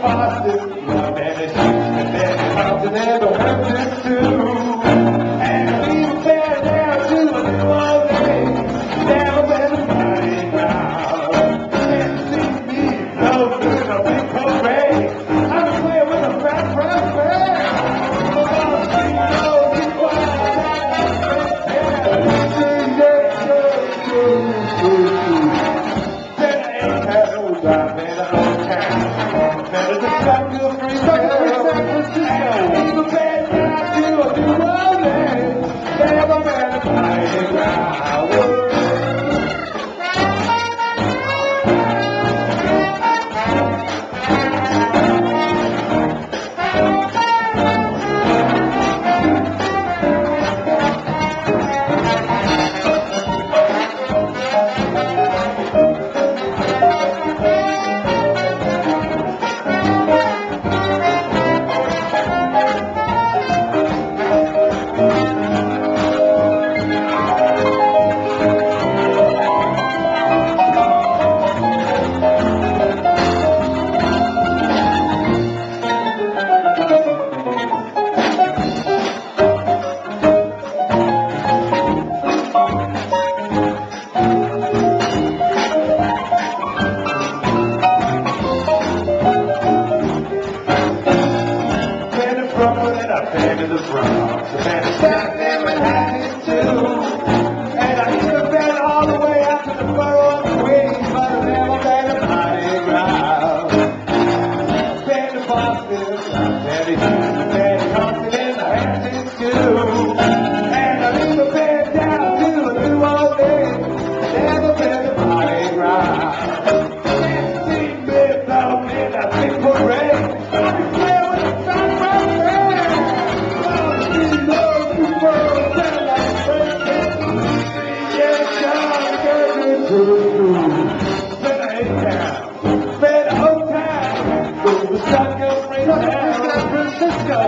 palace. from the Manhattan in Manhattan too. And I should have been all the way out to the borough of but I never had a party ground. Been to Boston, I've San Francisco.